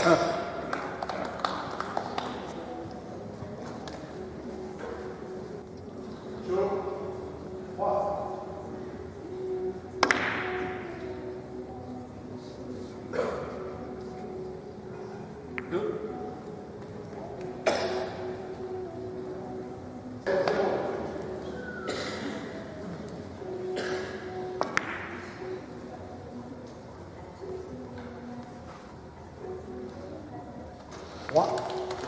tough What?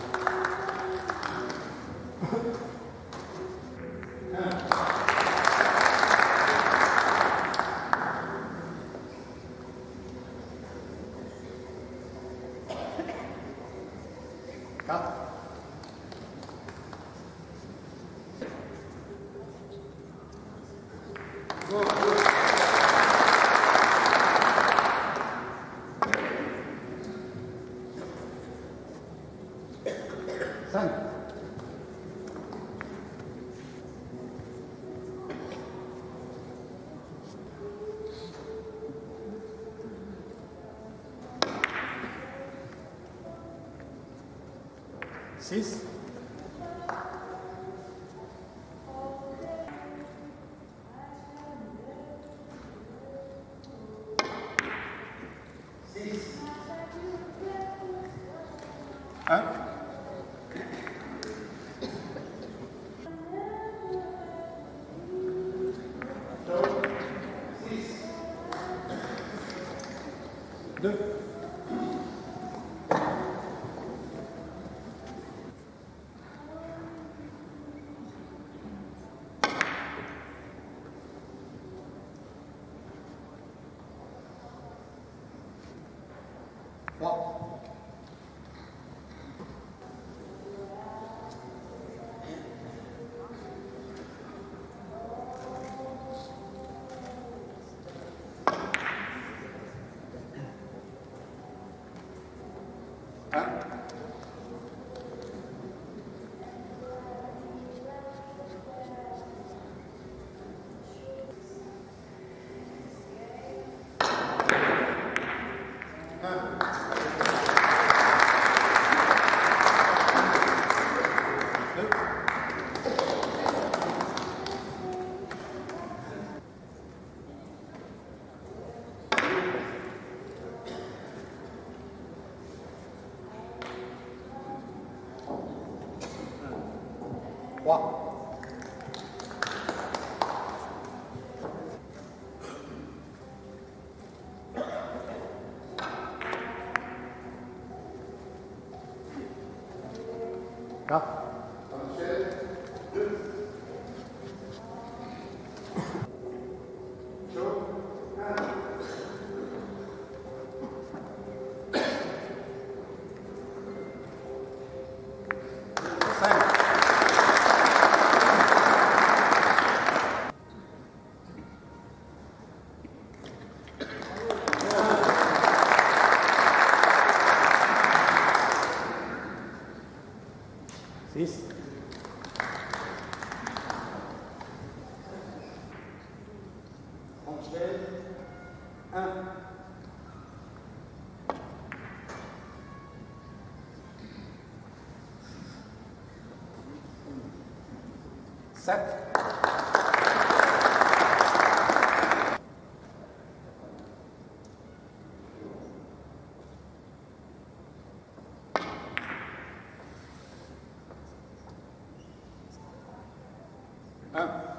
Six. Un. Deux. 않습니까? Set. Um.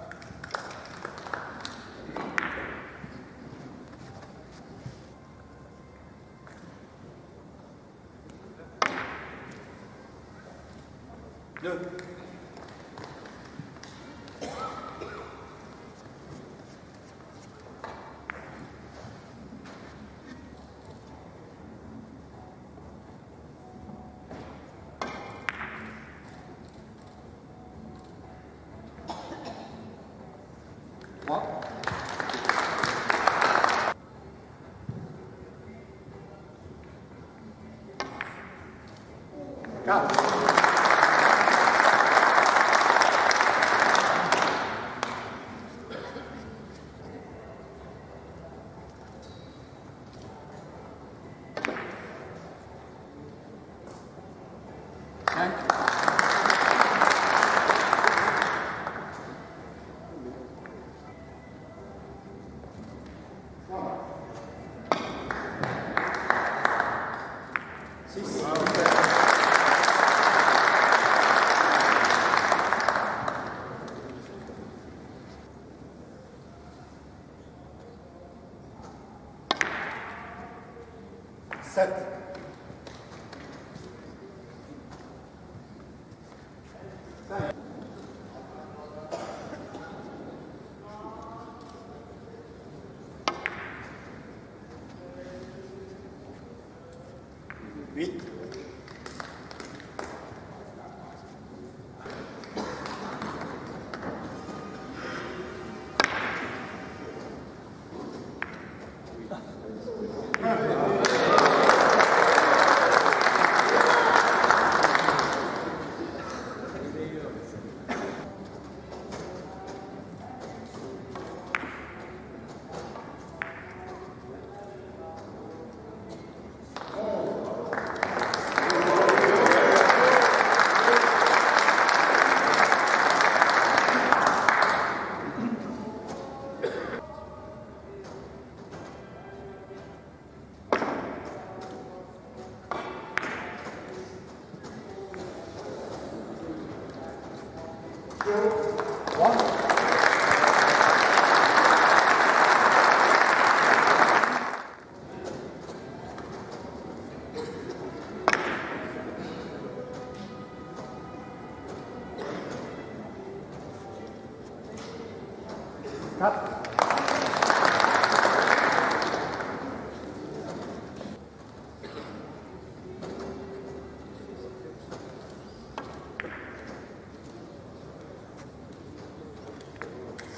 Qua.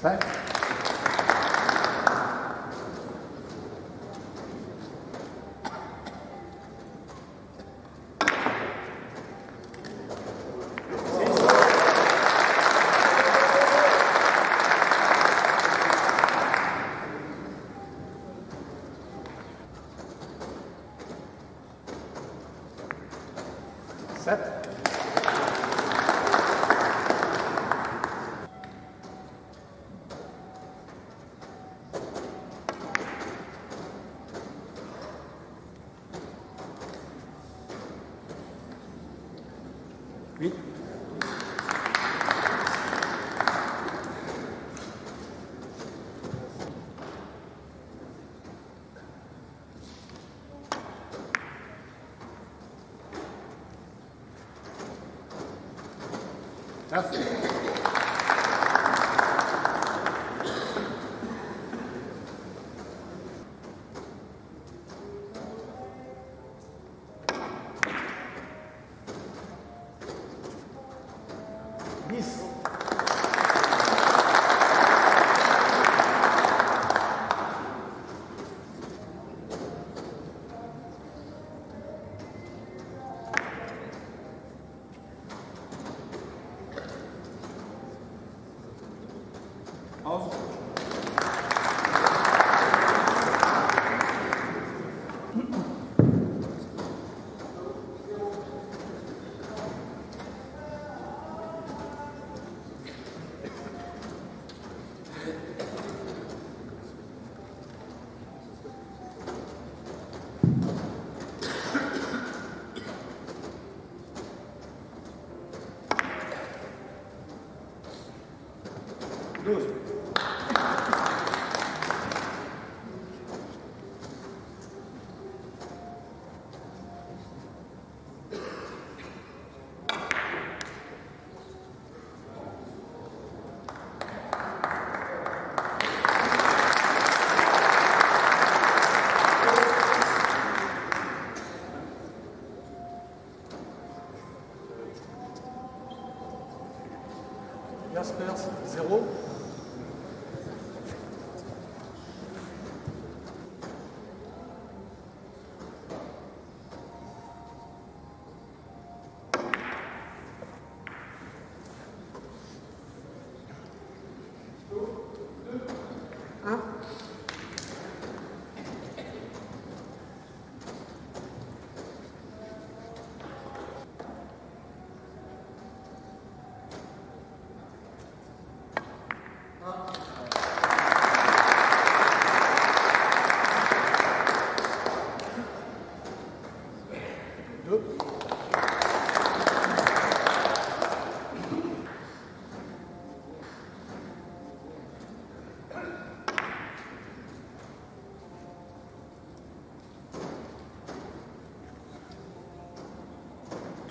Certo?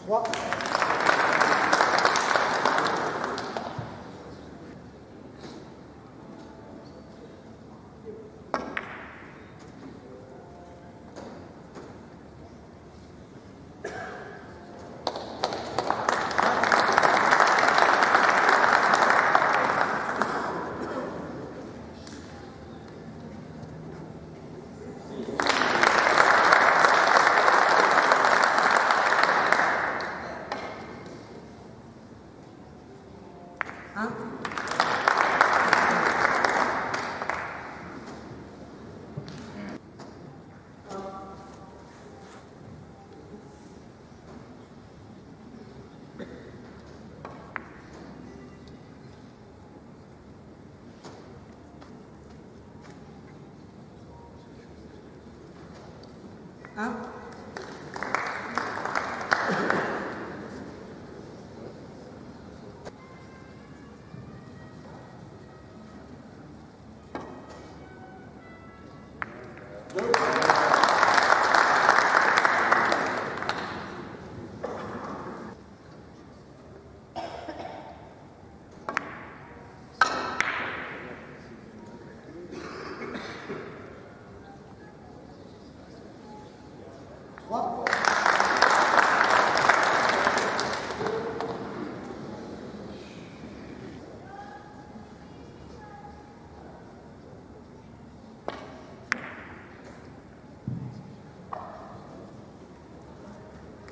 3. 啊。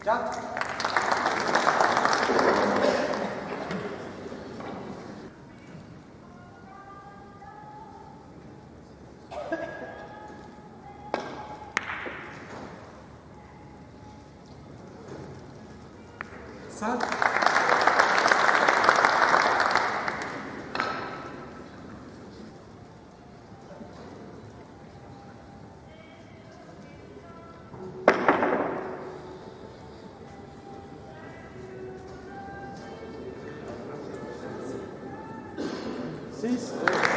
Já? Six.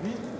Huit.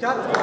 Quatre.